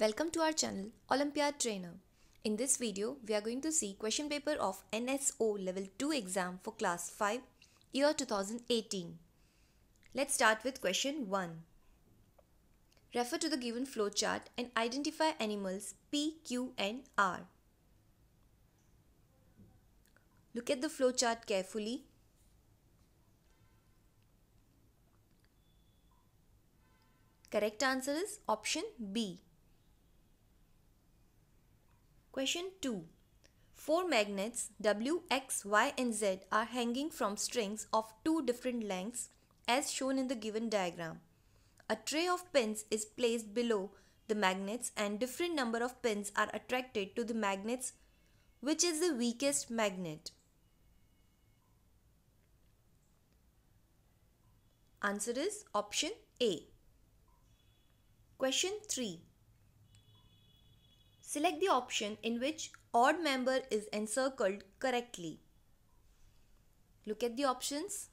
Welcome to our channel Olympiad Trainer. In this video, we are going to see question paper of NSO Level 2 exam for class 5 year 2018. Let's start with question 1. Refer to the given flowchart and identify animals P, Q and R. Look at the flowchart carefully. Correct answer is option B. Question 2. Four magnets W, X, Y and Z are hanging from strings of two different lengths as shown in the given diagram. A tray of pins is placed below the magnets and different number of pins are attracted to the magnets which is the weakest magnet. Answer is option A. Question 3. Select the option in which odd member is encircled correctly. Look at the options.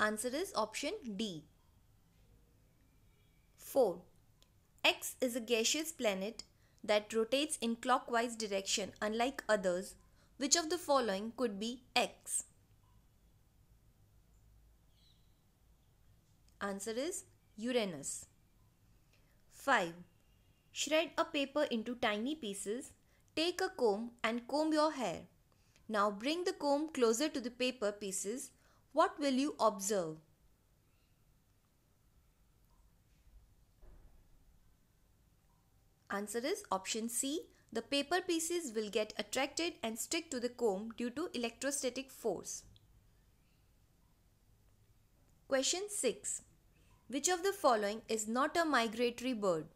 Answer is option D. 4. X is a gaseous planet that rotates in clockwise direction unlike others. Which of the following could be X? Answer is Uranus. 5. Shred a paper into tiny pieces. Take a comb and comb your hair. Now bring the comb closer to the paper pieces. What will you observe? Answer is option C. The paper pieces will get attracted and stick to the comb due to electrostatic force. Question 6. Which of the following is not a migratory bird?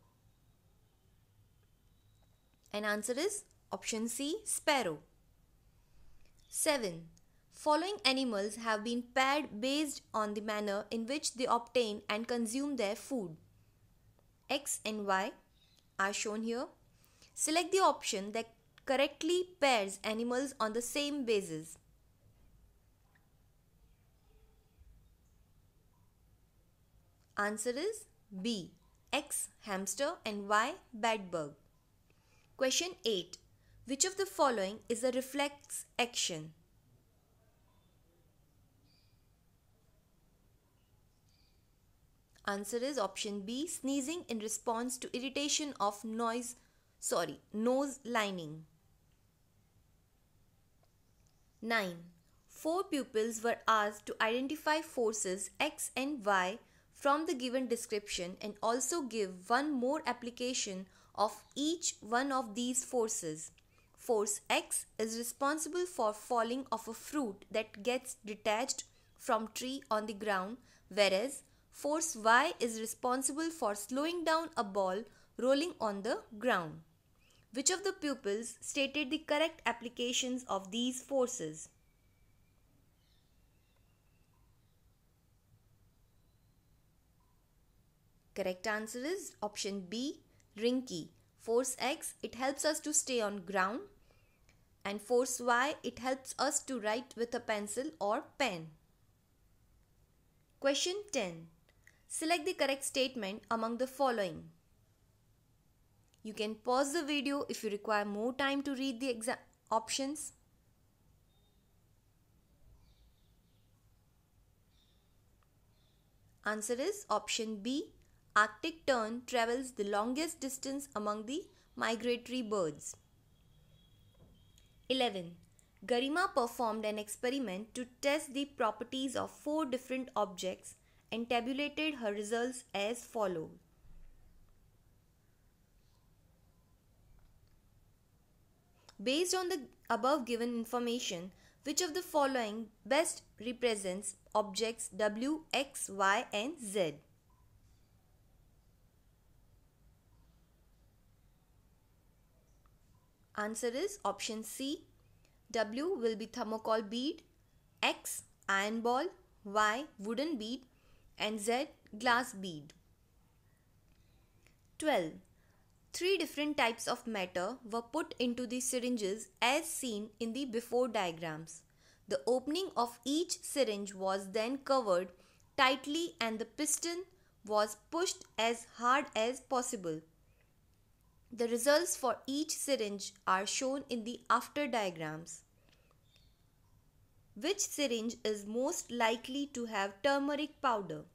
And answer is option C. Sparrow. 7. Following animals have been paired based on the manner in which they obtain and consume their food. X and Y are shown here. Select the option that correctly pairs animals on the same basis. Answer is B. X hamster and Y bedbug. Question 8. Which of the following is a reflex action? Answer is option B sneezing in response to irritation of noise sorry nose lining. 9. Four pupils were asked to identify forces X and Y from the given description and also give one more application of each one of these forces. Force X is responsible for falling of a fruit that gets detached from tree on the ground whereas Force Y is responsible for slowing down a ball rolling on the ground. Which of the pupils stated the correct applications of these forces? Correct answer is option B, Rinky. Force X, it helps us to stay on ground. And force Y, it helps us to write with a pencil or pen. Question 10. Select the correct statement among the following. You can pause the video if you require more time to read the exam options. Answer is option B. Arctic tern travels the longest distance among the migratory birds. 11. Garima performed an experiment to test the properties of four different objects and tabulated her results as follows. Based on the above given information, which of the following best represents objects W, X, Y and Z? Answer is option C. W will be thermocol bead, X iron ball, Y wooden bead and Z glass bead. 12. Three different types of matter were put into the syringes as seen in the before diagrams. The opening of each syringe was then covered tightly and the piston was pushed as hard as possible. The results for each syringe are shown in the after diagrams. Which syringe is most likely to have turmeric powder?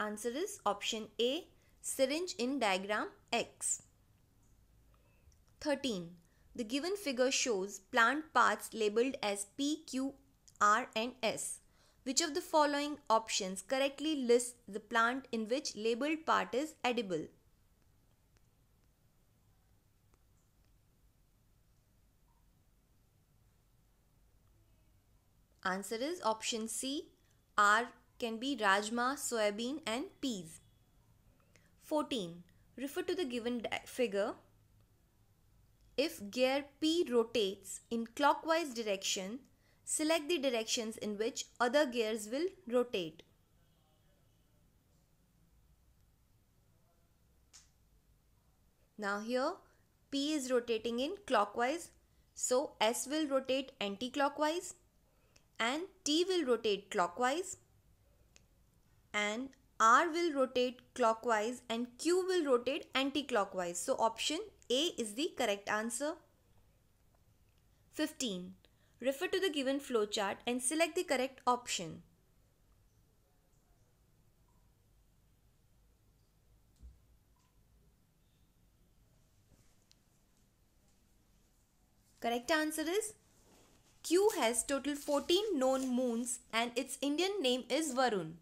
Answer is option A, syringe in diagram X. 13. The given figure shows plant parts labeled as P, Q, R and S. Which of the following options correctly lists the plant in which labeled part is edible? Answer is option C. R can be rajma, soybean and peas. 14. Refer to the given figure. If gear P rotates in clockwise direction, select the directions in which other gears will rotate. Now here P is rotating in clockwise so S will rotate anti-clockwise and T will rotate clockwise and R will rotate clockwise and Q will rotate anti-clockwise. So option A is the correct answer. 15. Refer to the given flowchart and select the correct option. Correct answer is Q has total 14 known moons and its Indian name is Varun.